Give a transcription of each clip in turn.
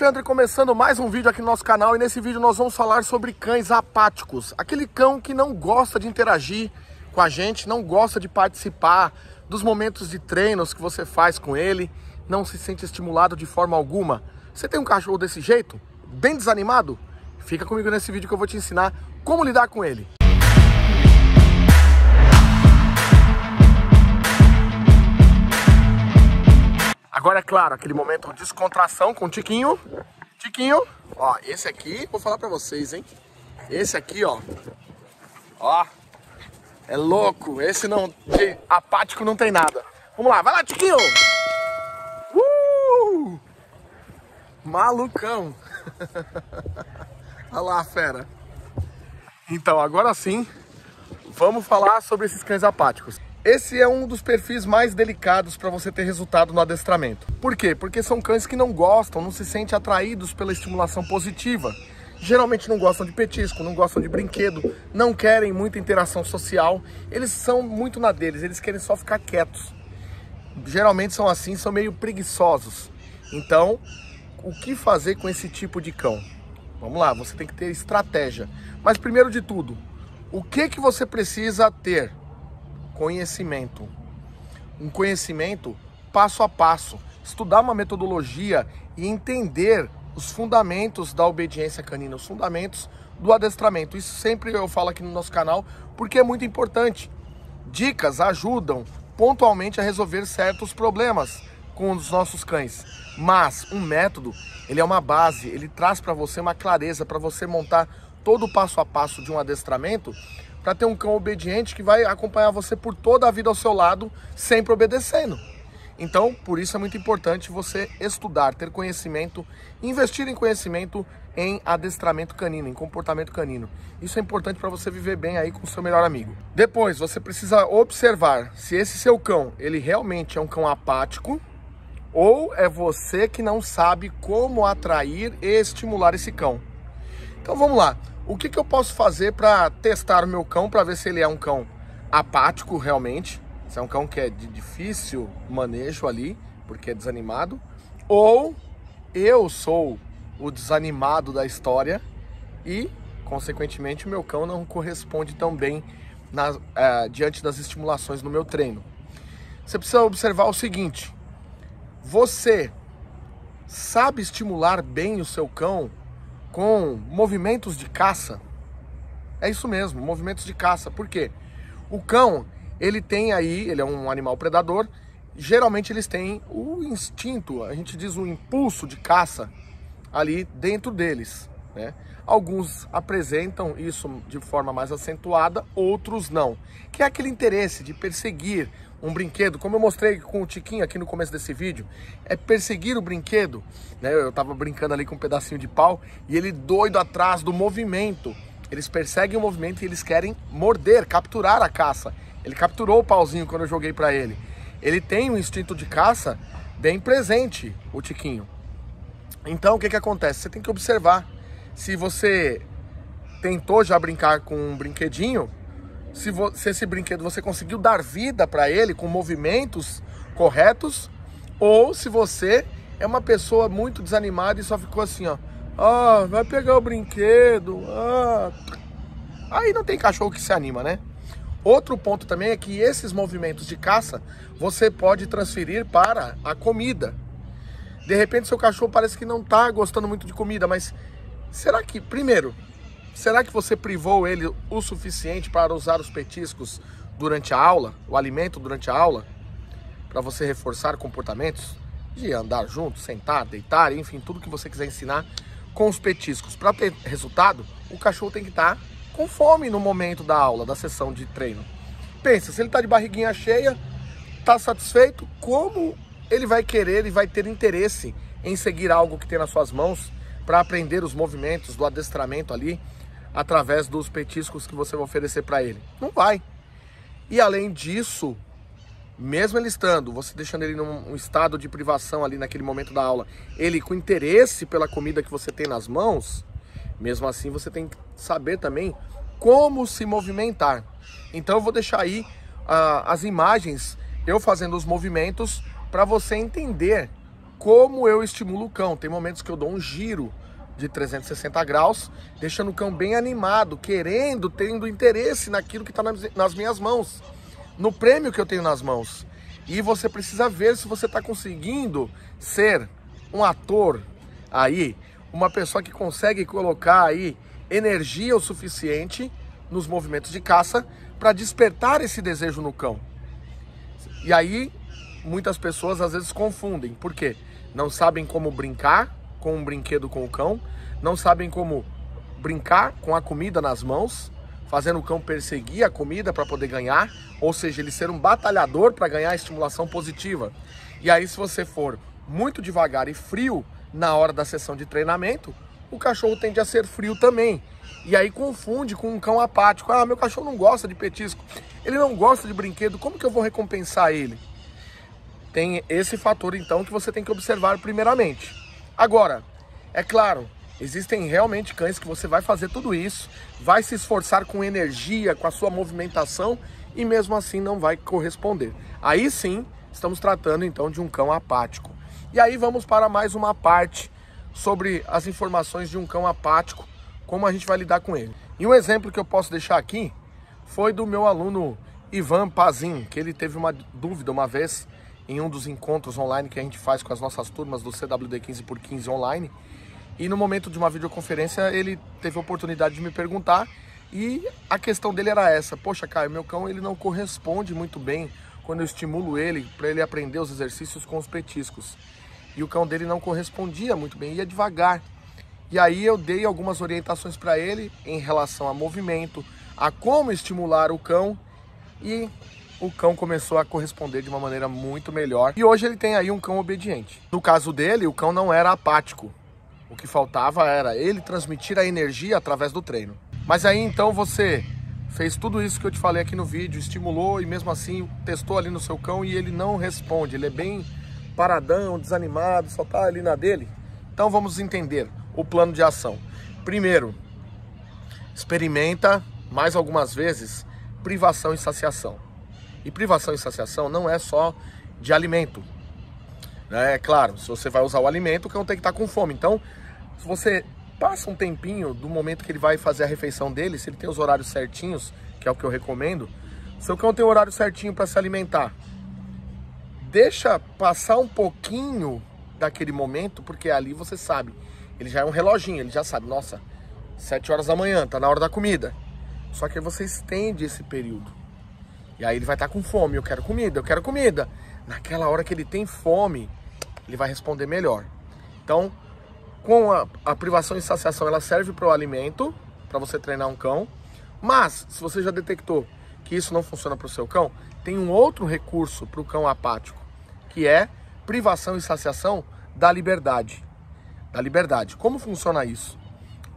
Alexandre começando mais um vídeo aqui no nosso canal e nesse vídeo nós vamos falar sobre cães apáticos. Aquele cão que não gosta de interagir com a gente, não gosta de participar dos momentos de treinos que você faz com ele, não se sente estimulado de forma alguma. Você tem um cachorro desse jeito? Bem desanimado? Fica comigo nesse vídeo que eu vou te ensinar como lidar com ele. Agora é claro, aquele momento de descontração com o Tiquinho. Tiquinho, ó, esse aqui, vou falar pra vocês, hein? Esse aqui, ó, ó, é louco. Esse não, apático não tem nada. Vamos lá, vai lá, Tiquinho! Uh! Malucão! Olha lá, fera. Então, agora sim, vamos falar sobre esses cães apáticos. Esse é um dos perfis mais delicados para você ter resultado no adestramento. Por quê? Porque são cães que não gostam, não se sentem atraídos pela estimulação positiva. Geralmente não gostam de petisco, não gostam de brinquedo, não querem muita interação social. Eles são muito na deles, eles querem só ficar quietos. Geralmente são assim, são meio preguiçosos. Então, o que fazer com esse tipo de cão? Vamos lá, você tem que ter estratégia. Mas primeiro de tudo, o que que você precisa ter? Conhecimento. Um conhecimento passo a passo. Estudar uma metodologia e entender os fundamentos da obediência canina, os fundamentos do adestramento. Isso sempre eu falo aqui no nosso canal porque é muito importante. Dicas ajudam pontualmente a resolver certos problemas com os nossos cães. Mas um método, ele é uma base, ele traz para você uma clareza para você montar todo o passo a passo de um adestramento para ter um cão obediente que vai acompanhar você por toda a vida ao seu lado, sempre obedecendo. Então, por isso é muito importante você estudar, ter conhecimento, investir em conhecimento em adestramento canino, em comportamento canino. Isso é importante para você viver bem aí com o seu melhor amigo. Depois, você precisa observar se esse seu cão, ele realmente é um cão apático ou é você que não sabe como atrair e estimular esse cão. Então vamos lá. O que, que eu posso fazer para testar o meu cão para ver se ele é um cão apático realmente, se é um cão que é de difícil manejo ali, porque é desanimado, ou eu sou o desanimado da história e, consequentemente, o meu cão não corresponde tão bem na, é, diante das estimulações no meu treino. Você precisa observar o seguinte: você sabe estimular bem o seu cão com movimentos de caça. É isso mesmo, movimentos de caça. Por quê? O cão, ele tem aí, ele é um animal predador, geralmente eles têm o instinto, a gente diz o impulso de caça ali dentro deles, né? Alguns apresentam isso de forma mais acentuada, outros não. Que é aquele interesse de perseguir um brinquedo, como eu mostrei com o Tiquinho aqui no começo desse vídeo, é perseguir o brinquedo. Né? Eu tava brincando ali com um pedacinho de pau e ele doido atrás do movimento. Eles perseguem o movimento e eles querem morder, capturar a caça. Ele capturou o pauzinho quando eu joguei para ele. Ele tem um instinto de caça bem presente, o Tiquinho. Então o que, que acontece? Você tem que observar se você tentou já brincar com um brinquedinho se, se esse brinquedo você conseguiu dar vida para ele com movimentos corretos, ou se você é uma pessoa muito desanimada e só ficou assim, ó. Ah, vai pegar o brinquedo. Ah. Aí não tem cachorro que se anima, né? Outro ponto também é que esses movimentos de caça você pode transferir para a comida. De repente seu cachorro parece que não está gostando muito de comida, mas será que, primeiro, Será que você privou ele o suficiente para usar os petiscos durante a aula, o alimento durante a aula, para você reforçar comportamentos de andar junto, sentar, deitar, enfim, tudo que você quiser ensinar com os petiscos. Para ter resultado, o cachorro tem que estar tá com fome no momento da aula, da sessão de treino. Pensa, se ele está de barriguinha cheia, está satisfeito, como ele vai querer e vai ter interesse em seguir algo que tem nas suas mãos para aprender os movimentos do adestramento ali através dos petiscos que você vai oferecer para ele. Não vai. E além disso, mesmo ele estando, você deixando ele num estado de privação ali naquele momento da aula, ele com interesse pela comida que você tem nas mãos, mesmo assim você tem que saber também como se movimentar. Então eu vou deixar aí uh, as imagens, eu fazendo os movimentos, para você entender como eu estimulo o cão. Tem momentos que eu dou um giro de 360 graus, deixando o cão bem animado, querendo, tendo interesse naquilo que está nas minhas mãos, no prêmio que eu tenho nas mãos. E você precisa ver se você está conseguindo ser um ator aí, uma pessoa que consegue colocar aí energia o suficiente nos movimentos de caça para despertar esse desejo no cão. E aí muitas pessoas às vezes confundem. Por quê? Não sabem como brincar com um brinquedo com o cão, não sabem como brincar com a comida nas mãos, fazendo o cão perseguir a comida para poder ganhar, ou seja, ele ser um batalhador para ganhar a estimulação positiva. E aí, se você for muito devagar e frio na hora da sessão de treinamento, o cachorro tende a ser frio também. E aí confunde com um cão apático. Ah, meu cachorro não gosta de petisco, ele não gosta de brinquedo, como que eu vou recompensar ele? Tem esse fator então que você tem que observar primeiramente. Agora, é claro, existem realmente cães que você vai fazer tudo isso, vai se esforçar com energia, com a sua movimentação e mesmo assim não vai corresponder. Aí sim, estamos tratando então de um cão apático. E aí vamos para mais uma parte sobre as informações de um cão apático, como a gente vai lidar com ele. E um exemplo que eu posso deixar aqui foi do meu aluno Ivan Pazin, que ele teve uma dúvida uma vez em um dos encontros online que a gente faz com as nossas turmas do CWD 15 por 15 online. E no momento de uma videoconferência ele teve a oportunidade de me perguntar e a questão dele era essa: "Poxa, Caio, meu cão ele não corresponde muito bem quando eu estimulo ele para ele aprender os exercícios com os petiscos". E o cão dele não correspondia muito bem, ia devagar. E aí eu dei algumas orientações para ele em relação a movimento, a como estimular o cão e o cão começou a corresponder de uma maneira muito melhor. E hoje ele tem aí um cão obediente. No caso dele, o cão não era apático. O que faltava era ele transmitir a energia através do treino. Mas aí então você fez tudo isso que eu te falei aqui no vídeo, estimulou e mesmo assim testou ali no seu cão e ele não responde. Ele é bem paradão, desanimado, só tá ali na dele. Então vamos entender o plano de ação. Primeiro, experimenta mais algumas vezes privação e saciação. E privação e saciação não é só de alimento. É claro, se você vai usar o alimento, o cão tem que estar tá com fome. Então, se você passa um tempinho do momento que ele vai fazer a refeição dele, se ele tem os horários certinhos, que é o que eu recomendo, seu cão tem o horário certinho para se alimentar. Deixa passar um pouquinho daquele momento, porque ali você sabe, ele já é um reloginho, ele já sabe, nossa, 7 horas da manhã, tá na hora da comida. Só que você estende esse período. E aí ele vai estar tá com fome, eu quero comida, eu quero comida. Naquela hora que ele tem fome, ele vai responder melhor. Então, com a, a privação e saciação, ela serve para o alimento, para você treinar um cão. Mas, se você já detectou que isso não funciona para o seu cão, tem um outro recurso para o cão apático, que é privação e saciação da liberdade. Da liberdade. Como funciona isso?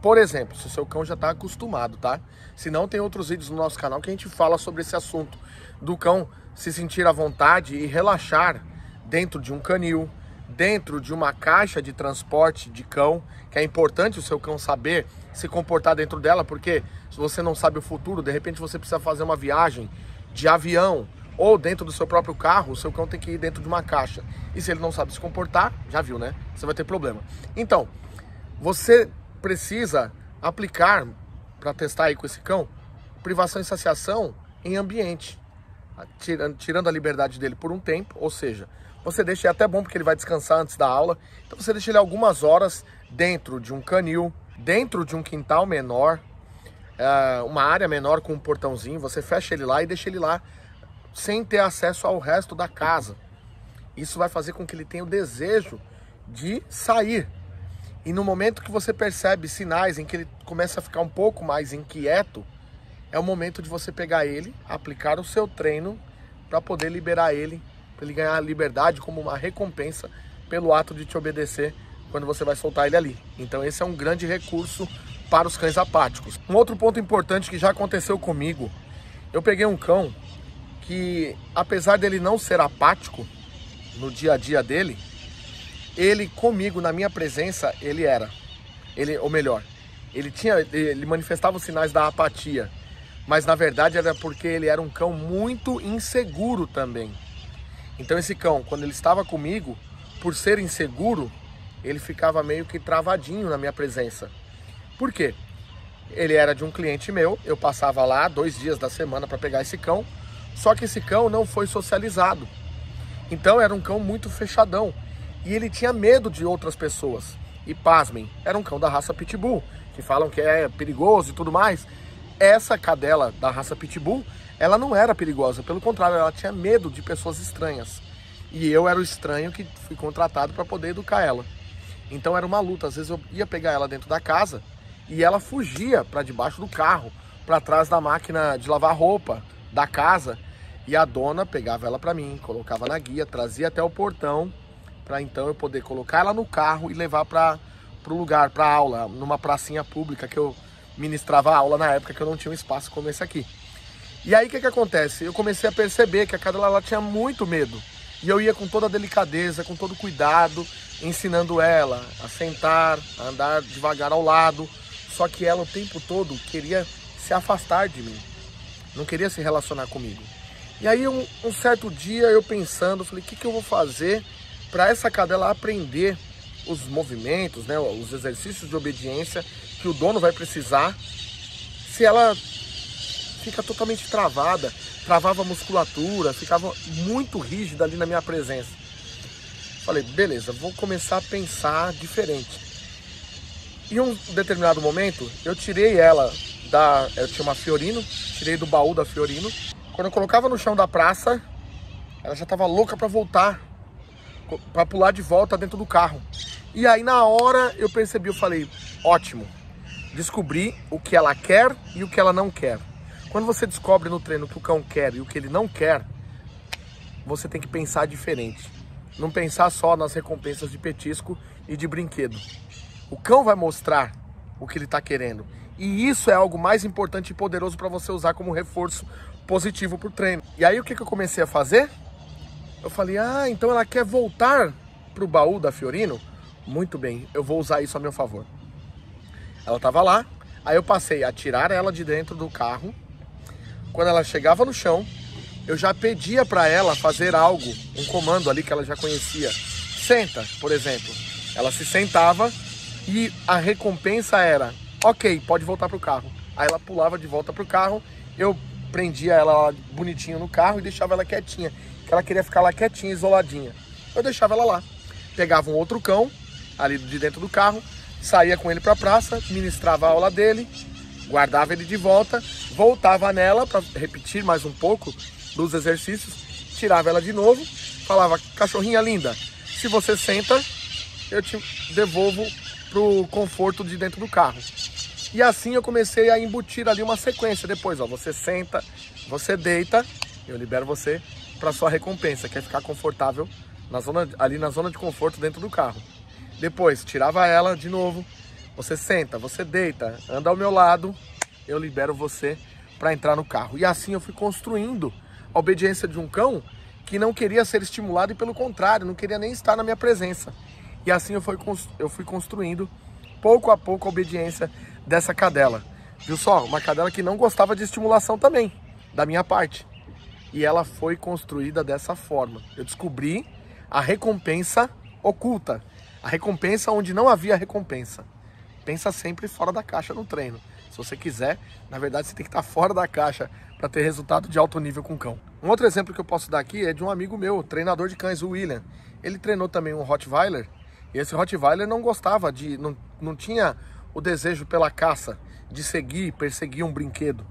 Por exemplo, se o seu cão já está acostumado, tá? Se não, tem outros vídeos no nosso canal que a gente fala sobre esse assunto. Do cão se sentir à vontade e relaxar dentro de um canil, dentro de uma caixa de transporte de cão, que é importante o seu cão saber se comportar dentro dela, porque se você não sabe o futuro, de repente você precisa fazer uma viagem de avião ou dentro do seu próprio carro, o seu cão tem que ir dentro de uma caixa. E se ele não sabe se comportar, já viu, né? Você vai ter problema. Então, você precisa aplicar para testar aí com esse cão privação e saciação em ambiente, tirando, a liberdade dele por um tempo, ou seja, você deixa ele até bom porque ele vai descansar antes da aula, então você deixa ele algumas horas dentro de um canil, dentro de um quintal menor, é, uma área menor com um portãozinho, você fecha ele lá e deixa ele lá sem ter acesso ao resto da casa. Isso vai fazer com que ele tenha o desejo de sair, e no momento que você percebe sinais em que ele começa a ficar um pouco mais inquieto, é o momento de você pegar ele, aplicar o seu treino para poder liberar ele, para ele ganhar liberdade como uma recompensa pelo ato de te obedecer quando você vai soltar ele ali. Então esse é um grande recurso para os cães apáticos. Um outro ponto importante que já aconteceu comigo, eu peguei um cão que apesar dele não ser apático no dia a dia dele, ele comigo, na minha presença, ele era. Ele, ou melhor, ele tinha, ele manifestava os sinais da apatia, mas na verdade era porque ele era um cão muito inseguro também. Então esse cão, quando ele estava comigo, por ser inseguro, ele ficava meio que travadinho na minha presença. Por quê? Ele era de um cliente meu, eu passava lá dois dias da semana para pegar esse cão, só que esse cão não foi socializado. Então era um cão muito fechadão e ele tinha medo de outras pessoas. E pasmem, era um cão da raça Pitbull, que falam que é perigoso e tudo mais. Essa cadela da raça Pitbull, ela não era perigosa, pelo contrário, ela tinha medo de pessoas estranhas. E eu era o estranho que fui contratado para poder educar ela. Então era uma luta, às vezes eu ia pegar ela dentro da casa e ela fugia para debaixo do carro, para trás da máquina de lavar roupa da casa. E a dona pegava ela para mim, colocava na guia, trazia até o portão para então eu poder colocar ela no carro e levar para o lugar, para aula, numa pracinha pública que eu ministrava aula na época que eu não tinha um espaço como esse aqui. E aí o que, que acontece? Eu comecei a perceber que a cadela ela tinha muito medo. E eu ia com toda a delicadeza, com todo cuidado, ensinando ela a sentar, a andar devagar ao lado. Só que ela o tempo todo queria se afastar de mim, não queria se relacionar comigo. E aí um, um certo dia eu pensando, falei, o que, que eu vou fazer para essa cadela aprender os movimentos, né, os exercícios de obediência que o dono vai precisar se ela fica totalmente travada, travava a musculatura, ficava muito rígida ali na minha presença. Falei, beleza, vou começar a pensar diferente. Em um determinado momento, eu tirei ela da. Eu tinha uma Fiorino, tirei do baú da Fiorino. Quando eu colocava no chão da praça, ela já estava louca para voltar para pular de volta dentro do carro. E aí na hora eu percebi, eu falei, ótimo. Descobri o que ela quer e o que ela não quer. Quando você descobre no treino o que o cão quer e o que ele não quer, você tem que pensar diferente. Não pensar só nas recompensas de petisco e de brinquedo. O cão vai mostrar o que ele está querendo. E isso é algo mais importante e poderoso para você usar como reforço positivo para o treino. E aí o que, que eu comecei a fazer? Eu falei, ah, então ela quer voltar pro baú da Fiorino? Muito bem, eu vou usar isso a meu favor. Ela estava lá, aí eu passei a tirar ela de dentro do carro. Quando ela chegava no chão, eu já pedia para ela fazer algo, um comando ali que ela já conhecia. Senta, por exemplo. Ela se sentava e a recompensa era, ok, pode voltar pro carro. Aí ela pulava de volta pro carro, eu prendia ela bonitinho no carro e deixava ela quietinha que ela queria ficar lá quietinha, isoladinha. Eu deixava ela lá. Pegava um outro cão, ali de dentro do carro, saía com ele para a praça, ministrava a aula dele, guardava ele de volta, voltava nela para repetir mais um pouco dos exercícios, tirava ela de novo, falava: cachorrinha linda, se você senta, eu te devolvo pro conforto de dentro do carro. E assim eu comecei a embutir ali uma sequência. Depois, ó, você senta, você deita, eu libero você, para sua recompensa, que é ficar confortável na zona, ali na zona de conforto dentro do carro. Depois, tirava ela de novo, você senta, você deita, anda ao meu lado, eu libero você para entrar no carro. E assim eu fui construindo a obediência de um cão que não queria ser estimulado e pelo contrário, não queria nem estar na minha presença. E assim eu fui, eu fui construindo pouco a pouco a obediência dessa cadela. Viu só? Uma cadela que não gostava de estimulação também, da minha parte e ela foi construída dessa forma. Eu descobri a recompensa oculta, a recompensa onde não havia recompensa. Pensa sempre fora da caixa no treino. Se você quiser, na verdade você tem que estar fora da caixa para ter resultado de alto nível com cão. Um outro exemplo que eu posso dar aqui é de um amigo meu, treinador de cães, o William. Ele treinou também um Rottweiler e esse Rottweiler não gostava de, não, não tinha o desejo pela caça, de seguir, perseguir um brinquedo.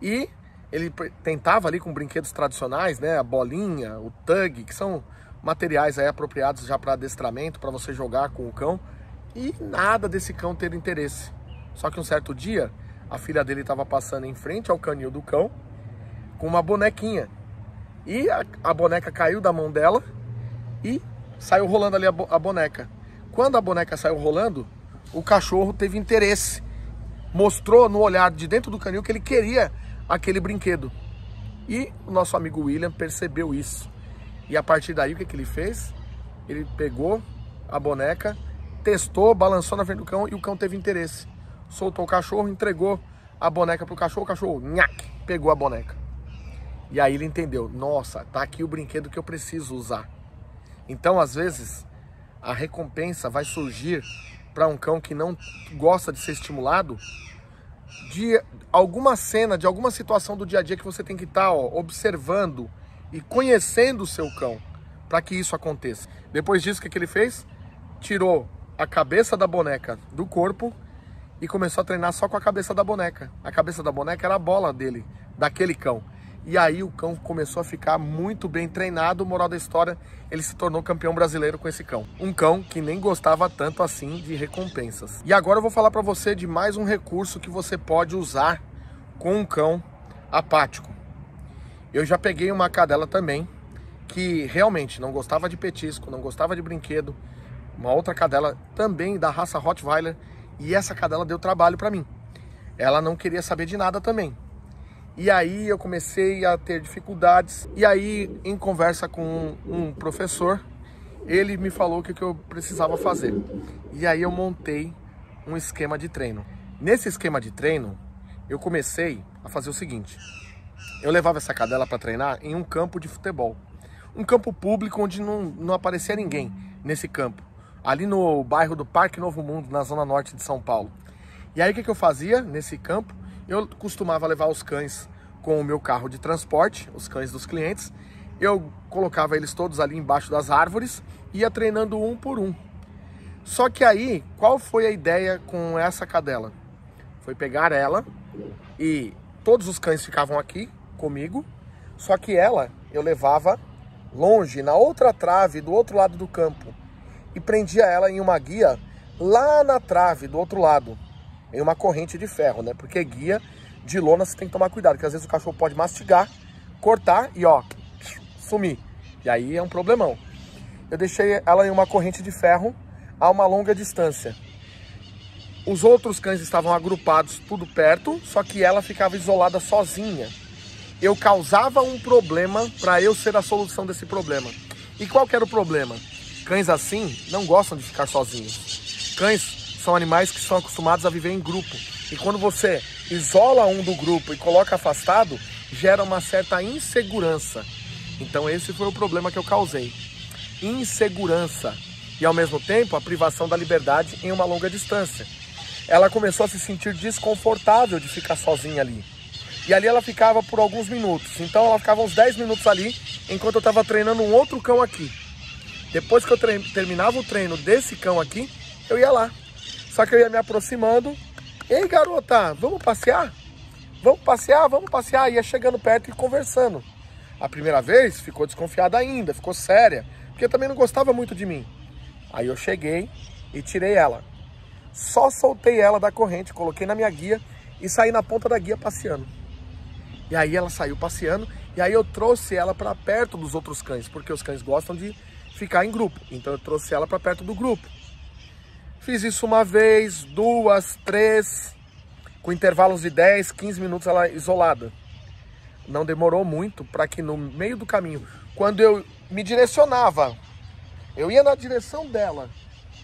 E ele tentava ali com brinquedos tradicionais, né, a bolinha, o tug, que são materiais aí apropriados já para adestramento, para você jogar com o cão, e nada desse cão ter interesse. Só que um certo dia, a filha dele estava passando em frente ao canil do cão com uma bonequinha. E a, a boneca caiu da mão dela e saiu rolando ali a, a boneca. Quando a boneca saiu rolando, o cachorro teve interesse. Mostrou no olhar de dentro do canil que ele queria aquele brinquedo. E o nosso amigo William percebeu isso. E a partir daí, o que, que ele fez? Ele pegou a boneca, testou, balançou na frente do cão e o cão teve interesse. Soltou o cachorro, entregou a boneca pro cachorro, o cachorro, nhaque, pegou a boneca. E aí ele entendeu, nossa, tá aqui o brinquedo que eu preciso usar. Então, às vezes, a recompensa vai surgir para um cão que não gosta de ser estimulado de alguma cena, de alguma situação do dia a dia que você tem que estar tá, observando e conhecendo o seu cão para que isso aconteça. Depois disso, o que, que ele fez? Tirou a cabeça da boneca do corpo e começou a treinar só com a cabeça da boneca. A cabeça da boneca era a bola dele, daquele cão. E aí o cão começou a ficar muito bem treinado. Moral da história, ele se tornou campeão brasileiro com esse cão. Um cão que nem gostava tanto assim de recompensas. E agora eu vou falar para você de mais um recurso que você pode usar com um cão apático. Eu já peguei uma cadela também que realmente não gostava de petisco, não gostava de brinquedo. Uma outra cadela também da raça Rottweiler e essa cadela deu trabalho para mim. Ela não queria saber de nada também. E aí eu comecei a ter dificuldades. E aí, em conversa com um professor, ele me falou o que eu precisava fazer. E aí eu montei um esquema de treino. Nesse esquema de treino, eu comecei a fazer o seguinte. Eu levava essa cadela para treinar em um campo de futebol. Um campo público onde não, não aparecia ninguém nesse campo. Ali no bairro do Parque Novo Mundo, na zona norte de São Paulo. E aí o que eu fazia nesse campo? Eu costumava levar os cães com o meu carro de transporte, os cães dos clientes. Eu colocava eles todos ali embaixo das árvores, ia treinando um por um. Só que aí, qual foi a ideia com essa cadela? Foi pegar ela e todos os cães ficavam aqui comigo, só que ela eu levava longe, na outra trave, do outro lado do campo, e prendia ela em uma guia lá na trave, do outro lado em uma corrente de ferro, né? Porque guia de lona você tem que tomar cuidado, porque às vezes o cachorro pode mastigar, cortar e ó, sumir. E aí é um problemão. Eu deixei ela em uma corrente de ferro a uma longa distância. Os outros cães estavam agrupados tudo perto, só que ela ficava isolada sozinha. Eu causava um problema para eu ser a solução desse problema. E qual que era o problema? Cães assim não gostam de ficar sozinhos. Cães são animais que são acostumados a viver em grupo. E quando você isola um do grupo e coloca afastado, gera uma certa insegurança. Então esse foi o problema que eu causei. Insegurança e ao mesmo tempo a privação da liberdade em uma longa distância. Ela começou a se sentir desconfortável de ficar sozinha ali. E ali ela ficava por alguns minutos. Então ela ficava uns 10 minutos ali, enquanto eu estava treinando um outro cão aqui. Depois que eu terminava o treino desse cão aqui, eu ia lá. Só que eu ia me aproximando. Ei, garota, vamos passear? Vamos passear, vamos passear. Ia chegando perto e conversando. A primeira vez ficou desconfiada ainda, ficou séria, porque também não gostava muito de mim. Aí eu cheguei e tirei ela. Só soltei ela da corrente, coloquei na minha guia e saí na ponta da guia passeando. E aí ela saiu passeando e aí eu trouxe ela para perto dos outros cães, porque os cães gostam de ficar em grupo. Então eu trouxe ela para perto do grupo. Fiz isso uma vez, duas, três, com intervalos de 10, 15 minutos ela isolada. Não demorou muito para que no meio do caminho, quando eu me direcionava, eu ia na direção dela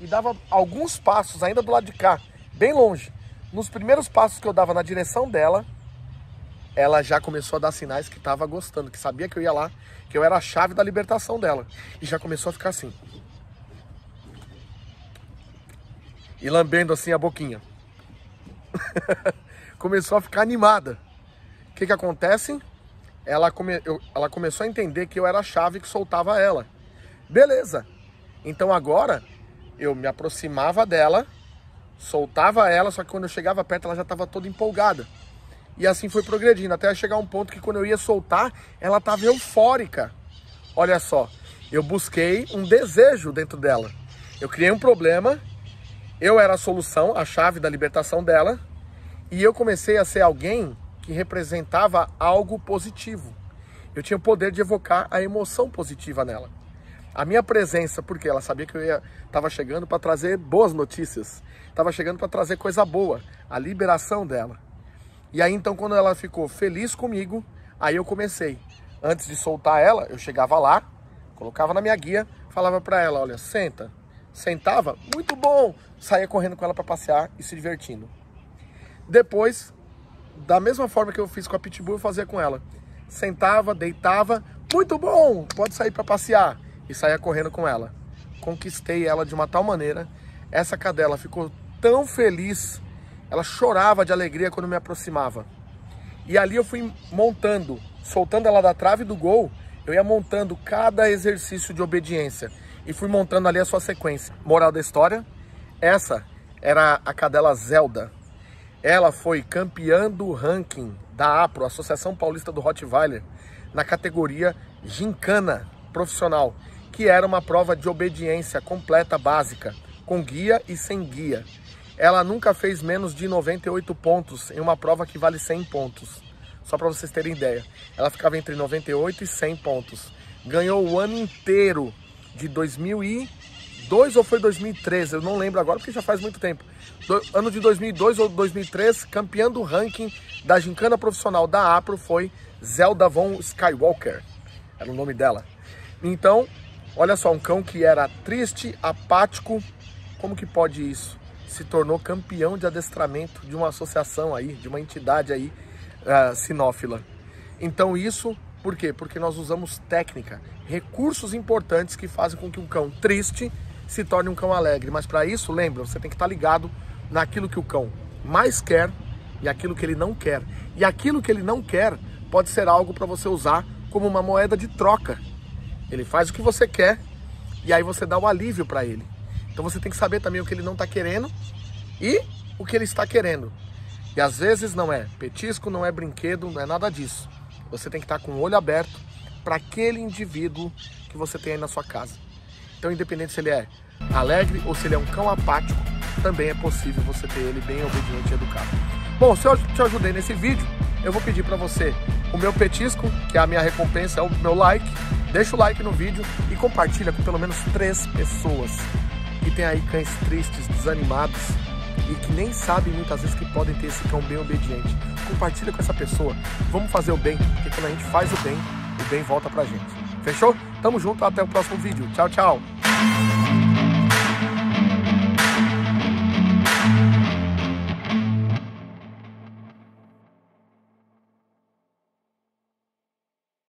e dava alguns passos ainda do lado de cá, bem longe. Nos primeiros passos que eu dava na direção dela, ela já começou a dar sinais que estava gostando, que sabia que eu ia lá, que eu era a chave da libertação dela. E já começou a ficar assim. E lambendo assim a boquinha. começou a ficar animada. O que que acontece? Ela, come... eu... ela começou a entender que eu era a chave que soltava ela. Beleza. Então agora eu me aproximava dela, soltava ela, só que quando eu chegava perto ela já estava toda empolgada. E assim foi progredindo, até chegar um ponto que quando eu ia soltar, ela estava eufórica. Olha só, eu busquei um desejo dentro dela. Eu criei um problema eu era a solução, a chave da libertação dela, e eu comecei a ser alguém que representava algo positivo. Eu tinha o poder de evocar a emoção positiva nela. A minha presença, porque ela sabia que eu estava chegando para trazer boas notícias, estava chegando para trazer coisa boa, a liberação dela. E aí então quando ela ficou feliz comigo, aí eu comecei. Antes de soltar ela, eu chegava lá, colocava na minha guia, falava para ela, olha, senta, sentava, muito bom, saía correndo com ela para passear e se divertindo. Depois, da mesma forma que eu fiz com a Pitbull, eu fazia com ela. Sentava, deitava, muito bom, pode sair para passear. e saía correndo com ela. Conquistei ela de uma tal maneira, essa cadela ficou tão feliz, ela chorava de alegria quando me aproximava. E ali eu fui montando, soltando ela da trave do gol, eu ia montando cada exercício de obediência e fui montando ali a sua sequência. Moral da história, essa era a cadela Zelda. Ela foi campeã do ranking da APRO, Associação Paulista do Rottweiler, na categoria Gincana Profissional, que era uma prova de obediência completa básica, com guia e sem guia. Ela nunca fez menos de 98 pontos em uma prova que vale 100 pontos. Só para vocês terem ideia. Ela ficava entre 98 e 100 pontos. Ganhou o ano inteiro de 2002 ou foi 2013, eu não lembro agora porque já faz muito tempo. Do, ano de 2002 ou 2003, campeã do ranking da gincana profissional da APRO foi Zelda Von Skywalker. Era o nome dela. Então, olha só, um cão que era triste, apático, como que pode isso? Se tornou campeão de adestramento de uma associação aí, de uma entidade aí, uh, sinófila. Então isso por quê? Porque nós usamos técnica, recursos importantes que fazem com que um cão triste se torne um cão alegre. Mas para isso, lembra, você tem que estar ligado naquilo que o cão mais quer e aquilo que ele não quer. E aquilo que ele não quer pode ser algo para você usar como uma moeda de troca. Ele faz o que você quer e aí você dá o alívio para ele. Então você tem que saber também o que ele não está querendo e o que ele está querendo. E às vezes não é petisco, não é brinquedo, não é nada disso. Você tem que estar com o olho aberto para aquele indivíduo que você tem aí na sua casa. Então, independente se ele é alegre ou se ele é um cão apático, também é possível você ter ele bem obediente e educado. Bom, se eu te ajudei nesse vídeo, eu vou pedir para você o meu petisco, que é a minha recompensa, é o meu like. Deixa o like no vídeo e compartilha com pelo menos três pessoas que tem aí cães tristes, desanimados e que nem sabem muitas vezes que podem ter esse cão bem obediente. Compartilha com essa pessoa. Vamos fazer o bem, porque quando a gente faz o bem, o bem volta pra gente. Fechou? Tamo junto, até o próximo vídeo. Tchau, tchau.